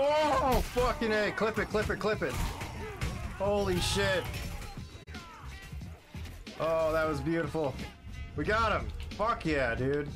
Oh, fucking A. Clip it, clip it, clip it. Holy shit. Oh, that was beautiful. We got him. Fuck yeah, dude.